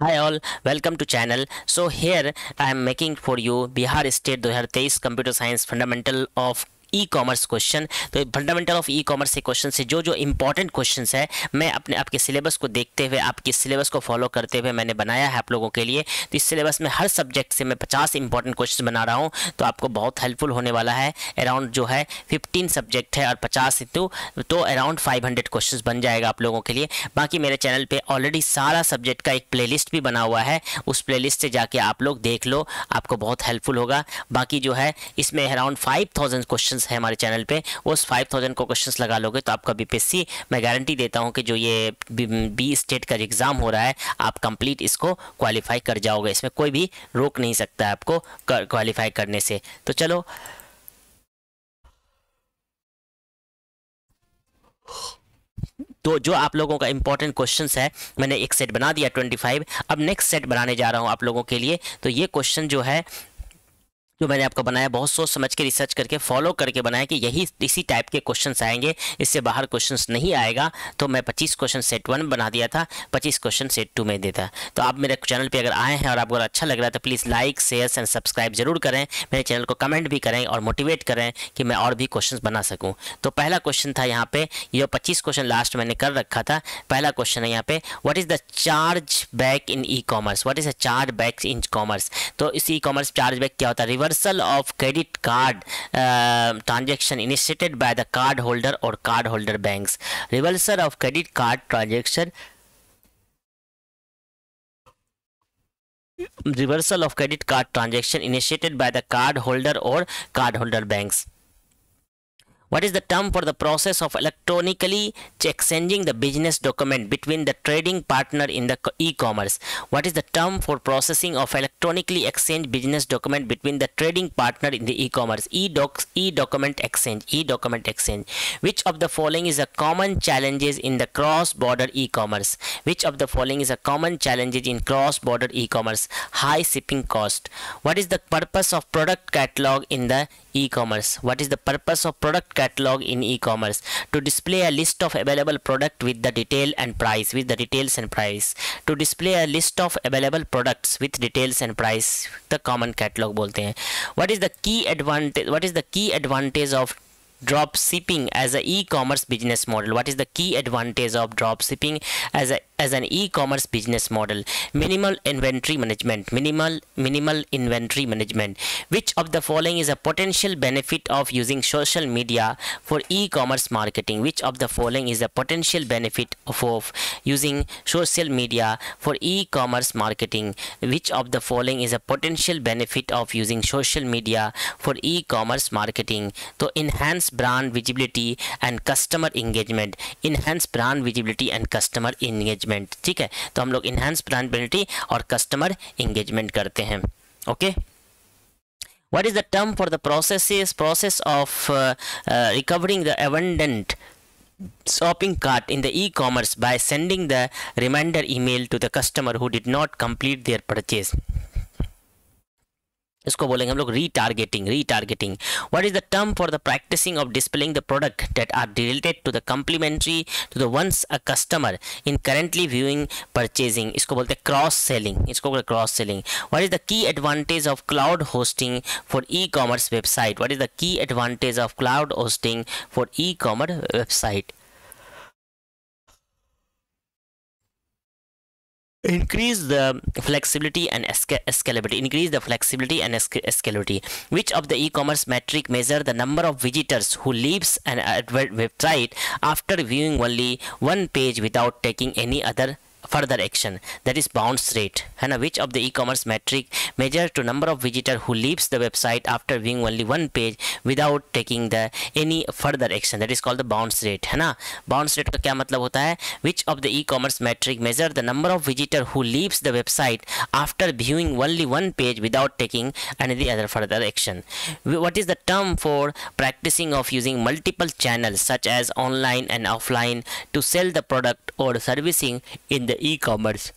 Hi all, welcome to channel. So here I am making for you Bihar STET 2023 Computer Science Fundamental of e commerce question तो fundamental of e commerce के question से जो जो important question है, मैं अपने, आपके syllabus को देखते हुए, आपके सिलेबस को फॉलो करते हुए मैंने बनाया है आप लोगों के लिए। तो इस सिलेबस में हर सब्जेक्ट से मैं पचास इंपॉर्टेंट क्वेश्चन बना रहा हूँ तो आपको बहुत हेल्पफुल होने वाला है। अराउंड जो है फिफ्टीन सब्जेक्ट है और पचास तो तो अराउंड फाइव हंड्रेड क्वेश्चन बन जाएगा आप लोगों के लिए। बाकी मेरे चैनल पर ऑलरेडी सारा सब्जेक्ट का एक प्ले भी बना हुआ है, उस प्ले से जाके आप लोग देख लो, आपको बहुत हेल्पफुल होगा। बाकी जो है, इसमें around five thousand question questions है हमारे चैनल पे उस फाइव थाउज़ेंड को क्वेश्चंस लगा लोगे तो आपका बीपीएससी मैं गारंटी देता हूँ कि जो ये बी स्टेट का एग्ज़ाम हो रहा है, आप कंप्लीट इसको क्वालिफाई कर जाओगे। इसमें कोई भी रोक नहीं सकता आपको क्वालिफाई करने से। तो चलो। तो जो आप लोगों का इंपॉर्टेंट क्वेश्चंस है, मैंने एक सेट बना दिया 25 अब नेक्स्ट सेट बनाने जा रहा हूँ आप लोगों के लिए। तो ये क्वेश्चन जो है जो मैंने आपको बनाया, बहुत सोच समझ के रिसर्च करके फॉलो करके बनाया कि यही इसी टाइप के क्वेश्चन आएँगे। इससे बाहर क्वेश्चन नहीं आएगा। तो मैं 25 क्वेश्चन सेट वन बना दिया था। 25 क्वेश्चन सेट टू में देता तो आप मेरे चैनल पर अगर आए हैं और आपको अच्छा लग रहा है तो please like share and subscribe ज़रूर करें। मेरे चैनल को कमेंट भी करें और मोटिवेट करें कि मैं और भी क्वेश्चन बना सकूँ। तो पहला क्वेश्चन था यहाँ पे, ये पच्चीस क्वेश्चन लास्ट मैंने कर रखा था। पहला क्वेश्चन है यहाँ पे what is the charge back in e commerce what is the charge back in commerce तो इस ई कॉमर्स चार्ज बैक क्या होता है? Reversal of credit card uh, transaction initiated by the card holder or card holder banks reversal of credit card transaction reversal of credit card transaction initiated by the card holder or card holder banks what is the term for the process of electronically exchanging the business document between the trading partner in the e-commerce? What is the term for processing of electronically exchange business document between the trading partner in the e-commerce? E-docs, e-document exchange, e-document exchange. Which of the following is a common challenges in the cross-border e-commerce? Which of the following is a common challenges in cross-border e-commerce? High shipping cost. What is the purpose of product catalog in the e-commerce. What is the purpose of product catalog in e-commerce? To display a list of available product with the detail and price with the details and price. To display a list of available products with details and price the common catalog bolte hain what is the key advantage what is the key advantage of drop shipping as a e-commerce business model. What is the key advantage of drop shipping as a as an e-commerce business model? Minimal inventory management. Minimal minimal inventory management. Which of the following is a potential benefit of using social media for e-commerce marketing? Which of the following is a potential benefit of, of using social media for e-commerce marketing? Which of the following is a potential benefit of using social media for e-commerce marketing? To enhance brand visibility and customer engagement enhance brand visibility and customer engagement engagement ठीक है तो हम लोग enhance ब्रांडेबिलिटी और customer engagement करते हैं okay what is the term for the processes process of uh, uh, recovering the abandoned shopping cart in the e-commerce by sending the reminder email to the customer who did not complete their purchase इसको बोलेंगे हम लोग retargeting retargeting what is the term for the practicing of displaying the product that are related to the complementary to the ones a customer in currently viewing purchasing इसको बोलते हैं cross selling इसको बोलते cross selling what is the key advantage of cloud hosting for e commerce website what is the key advantage of cloud hosting for e commerce website increase the flexibility and scalability increase the flexibility and scalability which of the e-commerce metric measure the number of visitors who leaves an advert website after viewing only one page without taking any other further action that is bounce rate and which of the e-commerce metric measure to number of visitor who leaves the website after viewing only one page without taking the any further action that is called the bounce rate है ना bounce rate का क्या मतलब होता है which of the e-commerce metric measure the number of visitor who leaves the website after viewing only one page without taking any other further action what is the term for practicing of using multiple channels such as online and offline to sell the product or servicing in the e-commerce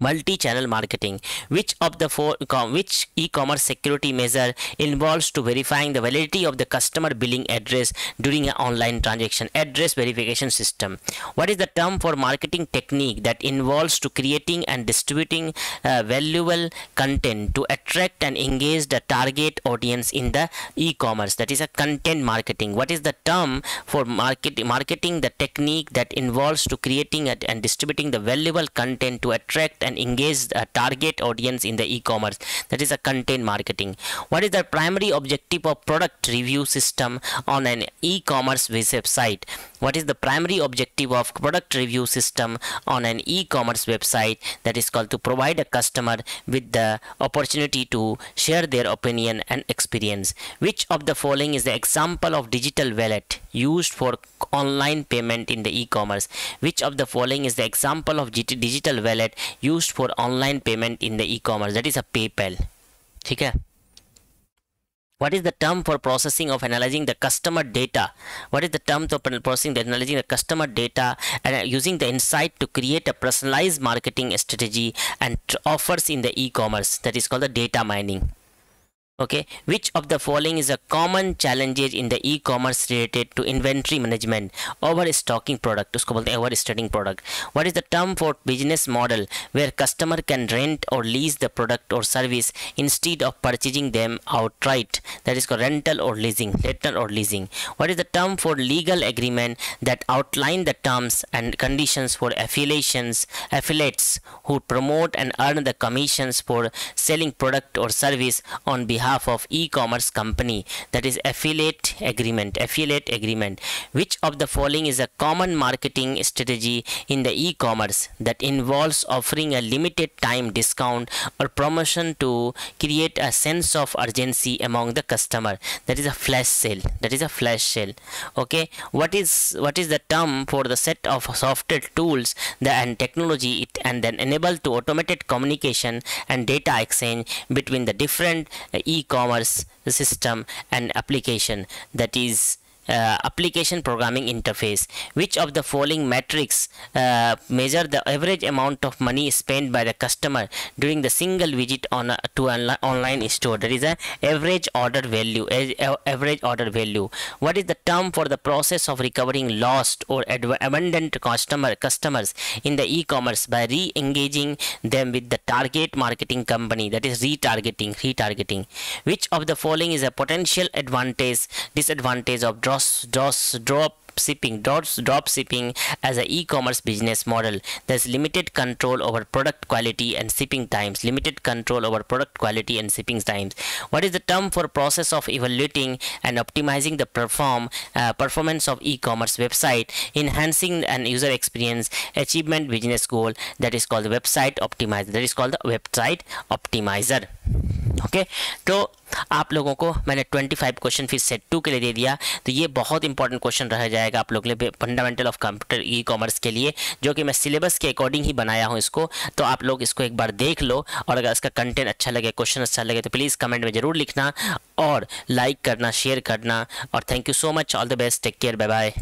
multi-channel marketing. Which of the four which e-commerce security measure involves to verifying the validity of the customer billing address during an online transaction? Address verification system. What is the term for marketing technique that involves to creating and distributing uh, valuable content to attract and engage the target audience in the e-commerce? That is a content marketing. What is the term for market marketing the technique that involves to creating and distributing the valuable content to attract and engage a target audience in the e-commerce. That is a content marketing. What is the primary objective of product review system on an e-commerce website what is the primary objective of product review system on an e-commerce website that is called to provide a customer with the opportunity to share their opinion and experience which of the following is the example of digital wallet used for online payment in the e-commerce which of the following is the example of digital wallet used for online payment in the e-commerce that is a paypal ठीक है What is the term for processing of analyzing the customer data? What is the term for processing the analyzing the customer data and uh, using the insight to create a personalized marketing strategy and offers in the e-commerce? That is called the data mining okay which of the following is a common challenges in the e-commerce related to inventory management? Overstocking product usko bolte overstocking product. What is the term for business model where customer can rent or lease the product or service instead of purchasing them outright? That is called rental or leasing rental or leasing. What is the term for legal agreement that outline the terms and conditions for affiliations affiliates who promote and earn the commissions for selling product or service on behalf behalf of e-commerce company that is affiliate agreement affiliate agreement. Which of the following is a common marketing strategy in the e-commerce that involves offering a limited time discount or promotion to create a sense of urgency among the customer? That is a flash sale. That is a flash sale. Okay? What is what is the term for the set of software tools and technology it and then enable to automated communication and data exchange between the different uh, e e-commerce system and application that is uh, application programming interface which of the following metrics uh, measure the average amount of money spent by the customer during the single visit on a, to an online store? There is an average order value average order value. What is the term for the process of recovering lost or abandoned customer customers in the e-commerce by re-engaging them with the target marketing company? That is retargeting retargeting. Which of the following is a potential advantage disadvantage of draw DOS, drop shipping drop shipping as a e-commerce business model. There's limited control over product quality and shipping times. Limited control over product quality and shipping times. What is the term for process of evaluating and optimizing the perform uh, performance of e-commerce website? Enhancing an user experience achievement business goal that is called website optimizer that is called the website optimizer okay तो आप लोगों को मैंने 25 question फिर set to के लिए दे दिया। तो ये बहुत इंपॉर्टेंट क्वेश्चन रह जाएगा आप लोग के लिए fundamental of computer e commerce के लिए, जो कि मैं सिलेबस के अकॉर्डिंग ही बनाया हूँ इसको। तो आप लोग इसको एक बार देख लो और अगर इसका कंटेंट अच्छा लगे क्वेश्चन अच्छा लगे तो प्लीज़ कमेंट में ज़रूर लिखना और लाइक करना शेयर करना और thank you so much all the best take care bye bye